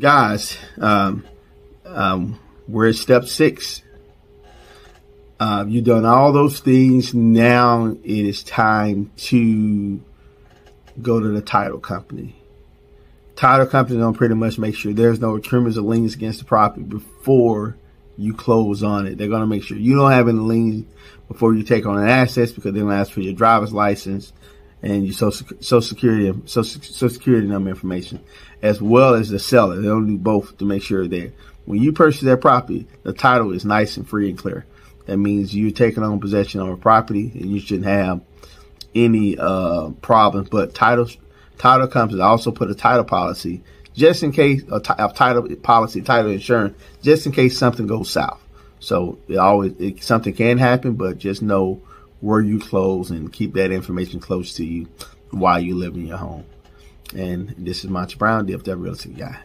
guys, um, um, we're at step six. Uh, you've done all those things. Now it is time to go to the title company. Title company don't pretty much make sure there's no tremors or liens against the property before you close on it. They're going to make sure you don't have any liens before you take on an assets because they're going to ask for your driver's license and your social, social security, social, social security number information, as well as the seller. They don't do both to make sure that when you purchase that property, the title is nice and free and clear. That means you're taking on possession of a property and you shouldn't have any uh, problems. But title title companies also put a title policy just in case a, t- a title policy, title insurance, just in case something goes south. So it always it, something can happen, but just know where you close and keep that information close to you while you live in your home. And this is Monte Brown, DFW Realty Guy.